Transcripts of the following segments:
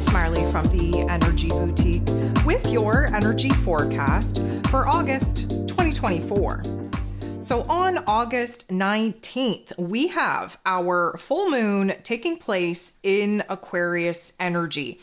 it's Marley from the Energy Boutique with your energy forecast for August 2024. So, on August 19th, we have our full moon taking place in Aquarius energy.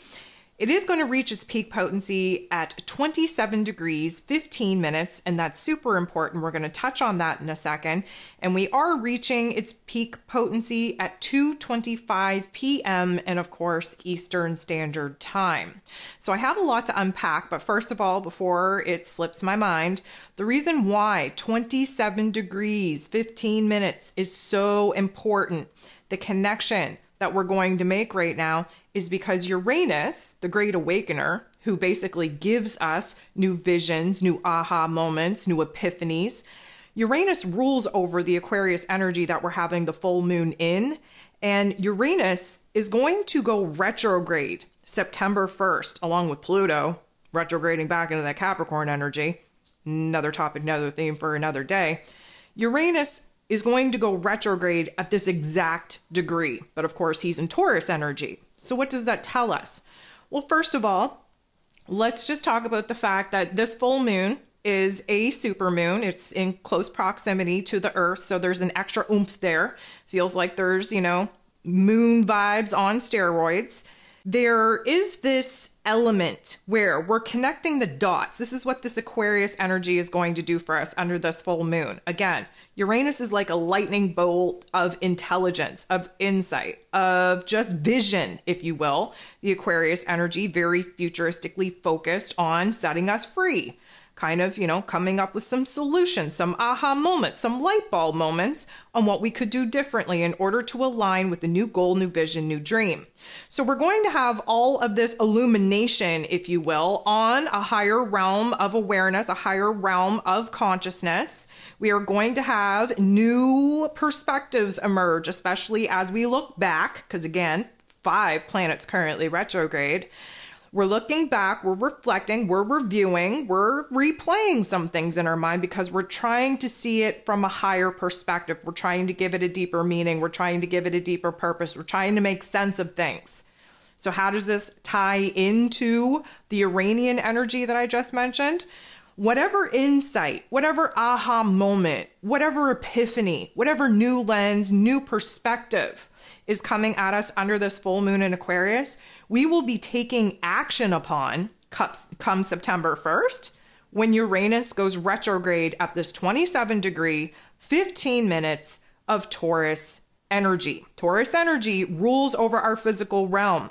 It is going to reach its peak potency at 27 degrees 15 minutes, and that's super important. We're going to touch on that in a second. And we are reaching its peak potency at 2:25 p.m. and of course Eastern Standard Time. So I have a lot to unpack, but first of all, before it slips my mind, the reason why 27 degrees 15 minutes is so important, the connection that we're going to make right now is because Uranus, the great awakener, who basically gives us new visions, new aha moments, new epiphanies, Uranus rules over the Aquarius energy that we're having the full moon in. And Uranus is going to go retrograde September 1st, along with Pluto retrograding back into that Capricorn energy. Another topic, another theme for another day. Uranus is going to go retrograde at this exact degree. But of course, he's in Taurus energy. So, what does that tell us? Well, first of all, let's just talk about the fact that this full moon is a super moon. It's in close proximity to the Earth, so there's an extra oomph there. Feels like there's, you know, moon vibes on steroids there is this element where we're connecting the dots. This is what this Aquarius energy is going to do for us under this full moon. Again, Uranus is like a lightning bolt of intelligence, of insight, of just vision, if you will. The Aquarius energy, very futuristically focused on setting us free kind of, you know, coming up with some solutions, some aha moments, some light bulb moments on what we could do differently in order to align with the new goal, new vision, new dream. So we're going to have all of this illumination, if you will, on a higher realm of awareness, a higher realm of consciousness. We are going to have new perspectives emerge, especially as we look back, because again, five planets currently retrograde. We're looking back, we're reflecting, we're reviewing, we're replaying some things in our mind because we're trying to see it from a higher perspective. We're trying to give it a deeper meaning, we're trying to give it a deeper purpose, we're trying to make sense of things. So, how does this tie into the Uranian energy that I just mentioned? Whatever insight, whatever aha moment, whatever epiphany, whatever new lens, new perspective is coming at us under this full moon in Aquarius, we will be taking action upon cups come September 1st when Uranus goes retrograde at this 27 degree, 15 minutes of Taurus energy. Taurus energy rules over our physical realm.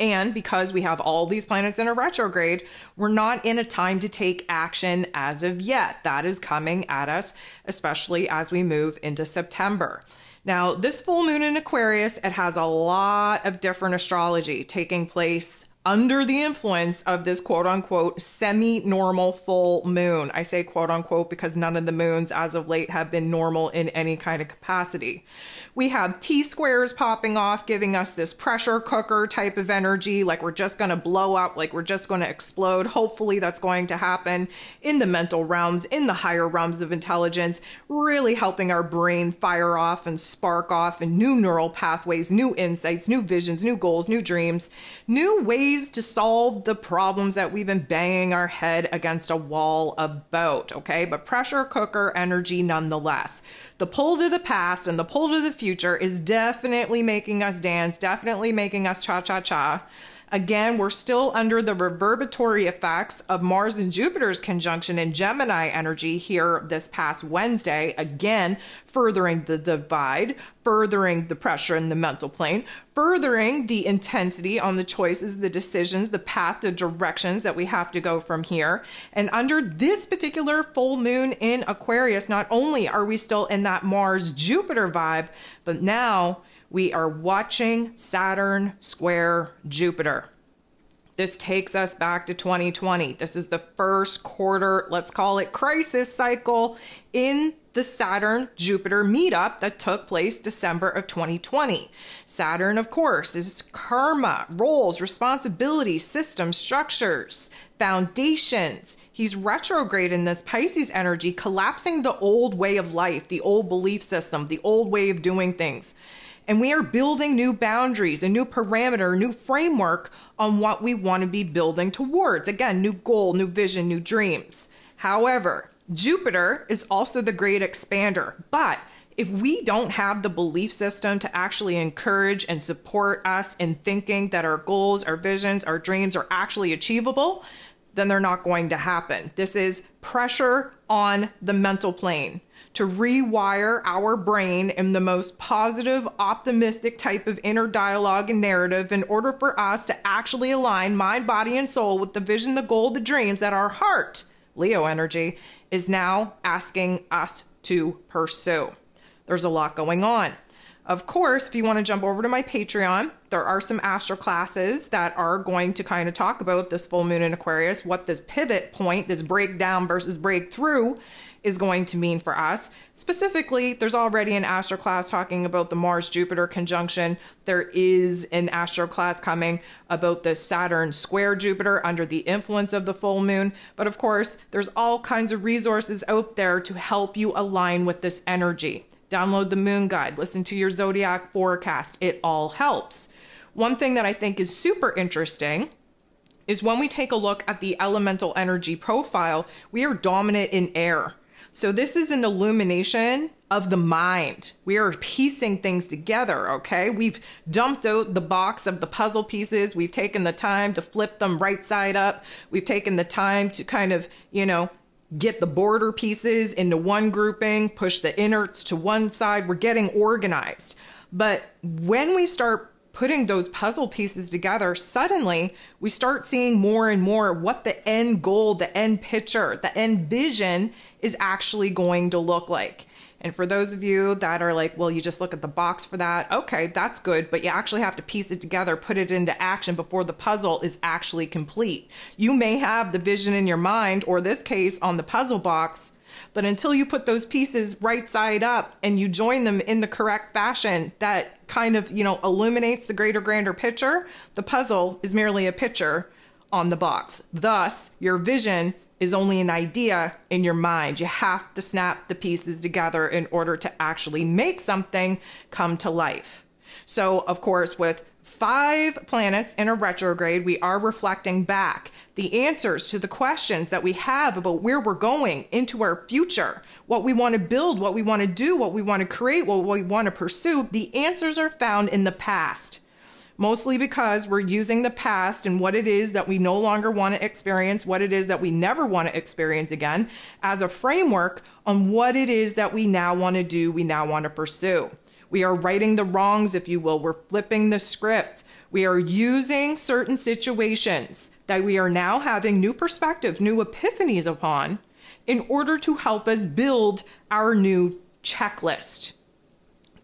And because we have all these planets in a retrograde, we're not in a time to take action as of yet. That is coming at us, especially as we move into September. Now, this full moon in Aquarius, it has a lot of different astrology taking place under the influence of this quote unquote semi normal full moon. I say quote unquote because none of the moons as of late have been normal in any kind of capacity. We have T squares popping off, giving us this pressure cooker type of energy, like we're just going to blow up, like we're just going to explode. Hopefully, that's going to happen in the mental realms, in the higher realms of intelligence, really helping our brain fire off and spark off in new neural pathways, new insights, new visions, new goals, new dreams, new ways to solve the problems that we've been banging our head against a wall about, okay? But pressure cooker energy nonetheless. The pull to the past and the pull to the future is definitely making us dance, definitely making us cha cha cha. Again, we're still under the reverberatory effects of Mars and Jupiter's conjunction in Gemini energy here this past Wednesday, again, furthering the divide, furthering the pressure in the mental plane, furthering the intensity on the choices, the decisions, the path, the directions that we have to go from here. And under this particular full moon in Aquarius, not only are we still in that Mars Jupiter vibe, but now we are watching Saturn square Jupiter. This takes us back to 2020. This is the first quarter, let's call it crisis cycle in the Saturn Jupiter meetup that took place December of 2020. Saturn, of course, is karma, roles, responsibilities, systems, structures, foundations. He's retrograde in this Pisces energy, collapsing the old way of life, the old belief system, the old way of doing things And we are building new boundaries, a new parameter, a new framework on what we want to be building towards. Again, new goal, new vision, new dreams. However, Jupiter is also the great expander, but if we don't have the belief system to actually encourage and support us in thinking that our goals, our visions, our dreams are actually achievable, then they're not going to happen. This is pressure on the mental plane to rewire our brain in the most positive, optimistic type of inner dialogue and narrative in order for us to actually align mind, body, and soul with the vision, the goal, the dreams that our heart, Leo energy, is now asking us to pursue. There's a lot going on. Of course, if you want to jump over to my Patreon, there are some astro classes that are going to kind of talk about this full moon in Aquarius, what this pivot point, this breakdown versus breakthrough is going to mean for us. Specifically, there's already an astro class talking about the Mars Jupiter conjunction. There is an astro class coming about the Saturn square Jupiter under the influence of the full moon. But of course, there's all kinds of resources out there to help you align with this energy. Download the moon guide, listen to your zodiac forecast. It all helps. One thing that I think is super interesting is when we take a look at the elemental energy profile, we are dominant in air. So this is an illumination of the mind. We are piecing things together, okay? We've dumped out the box of the puzzle pieces. We've taken the time to flip them right side up. We've taken the time to kind of, you know, get the border pieces into one grouping, push the innards to one side. We're getting organized. But when we start putting those puzzle pieces together, suddenly we start seeing more and more what the end goal, the end picture, the end vision is actually going to look like. And for those of you that are like, well, you just look at the box for that, okay, that's good, but you actually have to piece it together, put it into action before the puzzle is actually complete. You may have the vision in your mind, or this case on the puzzle box, but until you put those pieces right side up and you join them in the correct fashion that kind of, you know, illuminates the greater, grander picture, the puzzle is merely a picture on the box. Thus, your vision is only an idea in your mind. You have to snap the pieces together in order to actually make something come to life. So, of course, with five planets in a retrograde, we are reflecting back the answers to the questions that we have about where we're going into our future, what we want to build, what we want to do, what we want to create, what we want to pursue. The answers are found in the past mostly because we're using the past and what it is that we no longer want to experience, what it is that we never want to experience again, as a framework on what it is that we now want to do, we now want to pursue. We are righting the wrongs, if you will. We're flipping the script. We are using certain situations that we are now having new perspective, new epiphanies upon in order to help us build our new checklist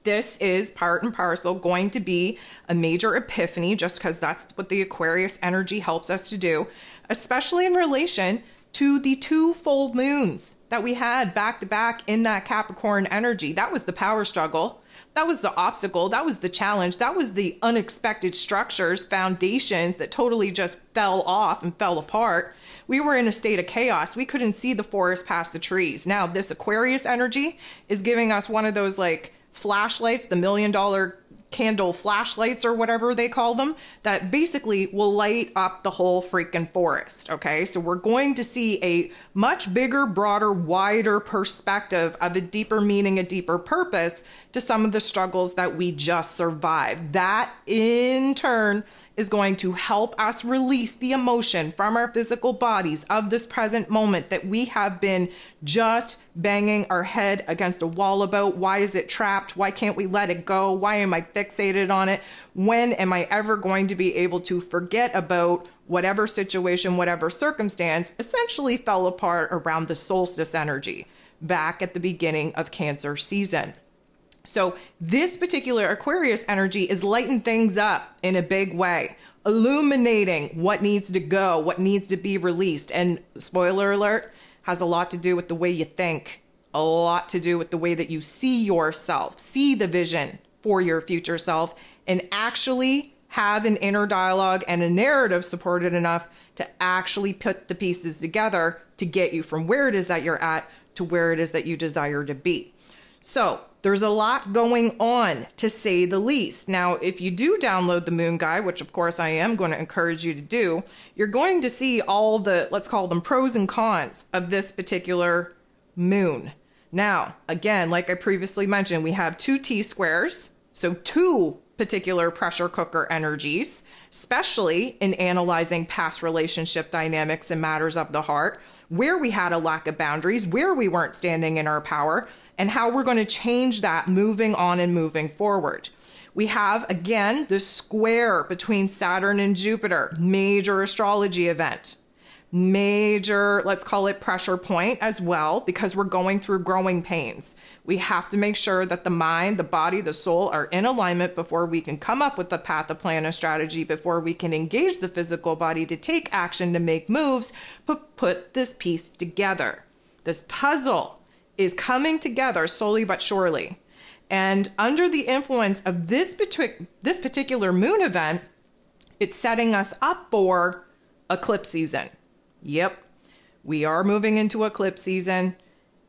this is part and parcel going to be a major epiphany just because that's what the Aquarius energy helps us to do, especially in relation to the two full moons that we had back to back in that Capricorn energy. That was the power struggle. That was the obstacle. That was the challenge. That was the unexpected structures, foundations that totally just fell off and fell apart. We were in a state of chaos. We couldn't see the forest past the trees. Now, this Aquarius energy is giving us one of those like flashlights, the million dollar candle flashlights or whatever they call them, that basically will light up the whole freaking forest. Okay, so we're going to see a much bigger, broader, wider perspective of a deeper meaning, a deeper purpose to some of the struggles that we just survived. That in turn is going to help us release the emotion from our physical bodies of this present moment that we have been just banging our head against a wall about. Why is it trapped? Why can't we let it go? Why am I fixated on it? When am I ever going to be able to forget about whatever situation, whatever circumstance essentially fell apart around the solstice energy back at the beginning of Cancer season? So, this particular Aquarius energy is lighting things up in a big way, illuminating what needs to go, what needs to be released. And spoiler alert, has a lot to do with the way you think, a lot to do with the way that you see yourself, see the vision for your future self, and actually have an inner dialogue and a narrative supported enough to actually put the pieces together to get you from where it is that you're at to where it is that you desire to be. So there's a lot going on to say the least. Now, if you do download the Moon Guide, which of course I am going to encourage you to do, you're going to see all the, let's call them pros and cons of this particular moon. Now, again, like I previously mentioned, we have two T squares, so two particular pressure cooker energies, especially in analyzing past relationship dynamics and matters of the heart, where we had a lack of boundaries, where we weren't standing in our power, and how we're going to change that moving on and moving forward. We have again the square between Saturn and Jupiter, major astrology event major, let's call it pressure point as well, because we're going through growing pains. We have to make sure that the mind, the body, the soul are in alignment before we can come up with the path, the plan, a strategy, before we can engage the physical body to take action, to make moves, but put this piece together. This puzzle is coming together slowly but surely. And under the influence of this, this particular moon event, it's setting us up for eclipse season. Yep, we are moving into eclipse season.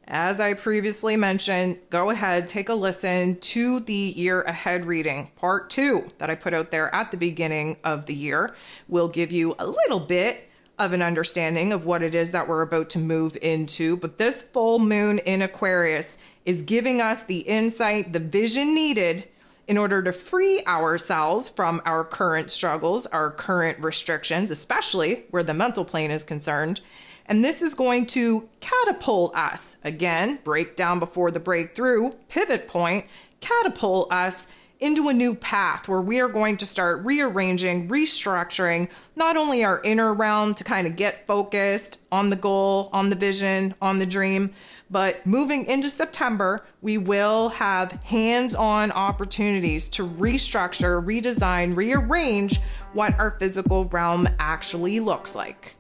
As I previously mentioned, go ahead, take a listen to the year ahead reading, part two, that I put out there at the beginning of the year. Will give you a little bit of an understanding of what it is that we're about to move into. But this full moon in Aquarius is giving us the insight, the vision needed in order to free ourselves from our current struggles, our current restrictions, especially where the mental plane is concerned. And this is going to catapult us again, breakdown before the breakthrough, pivot point, catapult us into a new path where we are going to start rearranging, restructuring not only our inner realm to kind of get focused on the goal, on the vision, on the dream, but moving into September, we will have hands on opportunities to restructure, redesign, rearrange what our physical realm actually looks like.